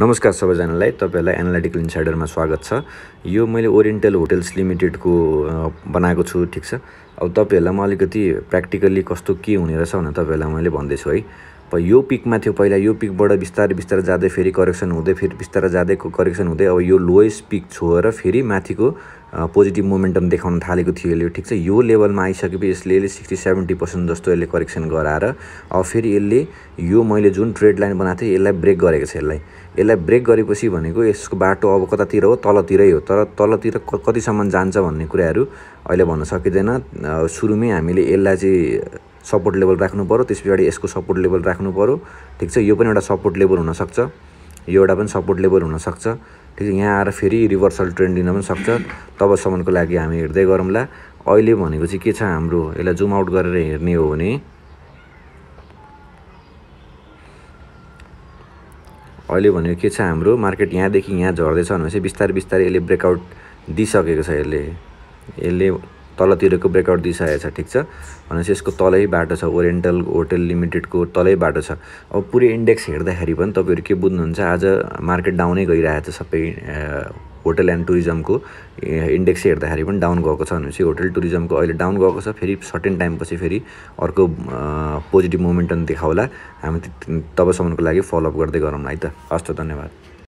नमस्कार सबैजनालाई तपाईँहरूलाई एनालाइटिकल इन्साइडरमा स्वागत छ। यो मैले ओरिएन्टल होटेल्स लिमिटेडको बनाएको छु ठिक छ? अब तपाईँहरूलाई म अलिकति प्र्याक्टिकल्ली कस्तो के हुने रहेछ भनेर तपाईँहरूलाई मैले भन्दैछु है। अब यो पिकमा थियो पहिला यो पिकबाट बिस्तारै बिस्तारै जाँदै फेरि करेक्सन हुँदै फेरि बिस्तारै जाँदै करेक्सन हुँदै अब यो लोएस्ट पिक छोएर फेरि माथिको पोजिटिभ मोमेन्टम देखाउन थालेको थियो यसले ठिक छ? यो लेभलमा आइसकेपछि यसले यसले सिक्सटी सेभेन्टी पर्सेन्ट जस्तो यसले करेक्सन गराएर अब फेरि यसले यो मैले जुन ट्रेड लाइन बनाएको थिएँ यसलाई ब्रेक गरेको छ यसलाई। यसलाई ब्रेक गरेपछि भनेको यसको बाटो अब कतातिर हो? तलतिरै हो। तर तलतिर कतिसम्म जान्छ भन्ने कुराहरू अहिले भन्न सकिँदैन। सुरुमै हामीले यसलाई चाहिँ सपोर्ट लेभल राख्नु पऱ्यो त्यस पछाडि यसको सपोर्ट लेभल राख्नु पऱ्यो ठिक छ? यो पनि एउटा सपोर्ट लेभल हुनसक्छ। यो एउटा पनि सपोर्ट लेभल हुनसक्छ। ठिक छ यहाँ आएर फेरि रिभर्सल ट्रेन्ड दिन पनि सक्छ। तबसम्मको लागि हामी हेर्दै गरौँला। अहिले भनेको चाहिँ के छ हाम्रो? यसलाई जुम आउट गरेर हेर्ने हो भने। अहिले भनेको के छ हाम्रो? मार्केट यहाँदेखि यहाँ झर्दैछ भनेपछि बिस्तारै बिस्तारै यसले ब्रेकआउट दिइसकेको छ यसले। यसले तलतिरको ब्रेकआउट दिइसकेको छ ठिक छ? भनेपछि यसको तलै बाटो छ ओरिएन्टल होटेल लिमिटेडको तलै बाटो छ। अब पुरै इन्डेक्स हेर्दाखेरि पनि तपाईँहरू के बुझ्नुहुन्छ आज मार्केट डाउनै गइरहेको छ सबै होटल एन्ड टुरिज्मको। इन्डेक्स हेर्दाखेरि पनि डाउन गएको छ भनेपछि होटल टुरिज्मको अहिले डाउन गएको छ फेरि सर्टेन टाइमपछि फेरि अर्को पोजिटिभ मोमेन्टम देखाउला। हामी तबसम्मको लागि फलोअप गर्दै गरौँ है त? हस् धन्यवाद।